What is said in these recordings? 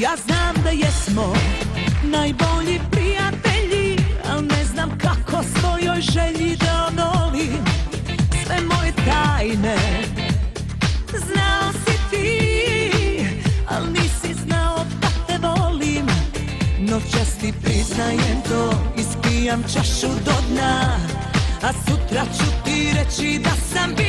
Ja znam da jesmo najbolji prijatelji Al ne znam kako svojoj želji da onolim Sve moje tajne. Znao si ti Al nisi znao da te volim. Noćas ti priznajem to Ispijam čašu do dna A sutra ću ti reći da sam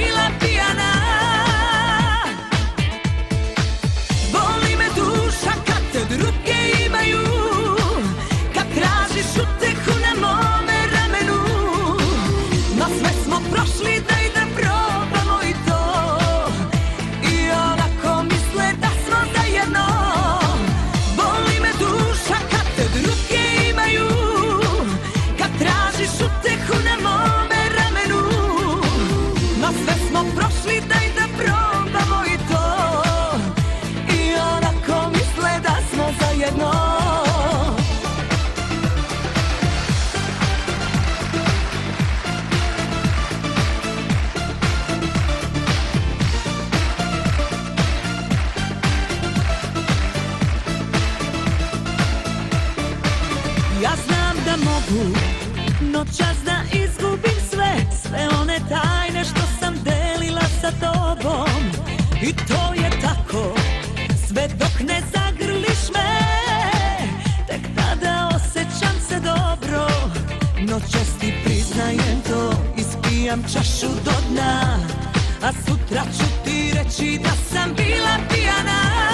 noćas da izgubim sve Sve one tajne što sam delila sa tobom. I to je tako sve dok ne zagrliš me. Tek tada osjećam se dobro Noćas ti priznajem to Ispijam čašu do dna. A sutra ću ti reći da sam bila pijana